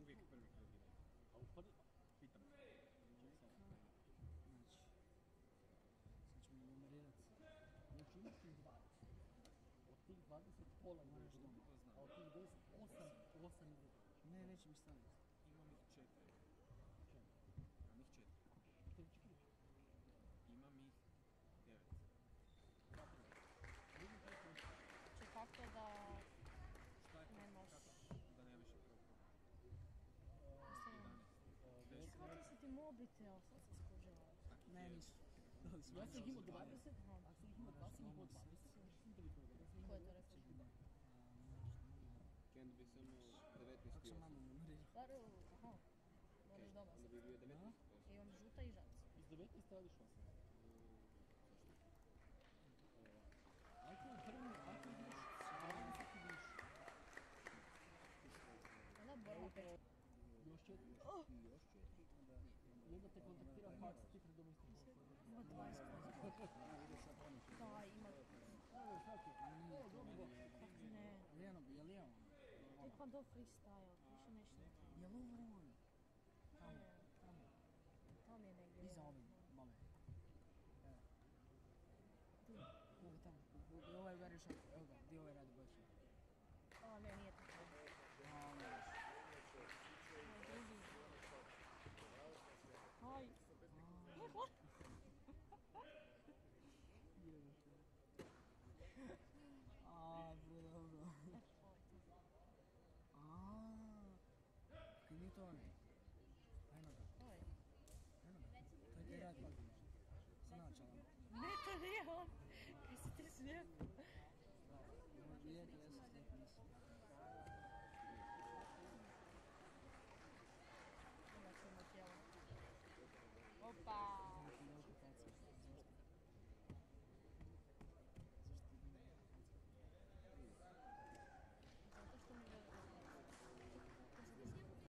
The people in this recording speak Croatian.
Viking Week prvi krug ide. A upadi? Pitam. Znači, sad ćemo numerirat. Znači imaš tih 20. Od tih 20 pola moraš doma. A od tih 10, 8, 8 ide. Ne, neće mi staviti. mobitels, dat is goed zo. Nee, ništa. Se Još Onda te kontaktira faks ti. Ima 20 Da, ima. Evo, svaki. Evo, dobro. Ne? Lijeno bi, je li on? Taekwondo freestyle, više nešto. Je li on? Tamo, tamo. Tam je negdje. Iza. Evo. Tu, evo ga tamo. I ovaj ga rješava. Evo ga, di ovaj radi bojicu. A ne, nije Persone. Ne tanıyorum. Kısıtlı sınıf. Bilet arası teknesi.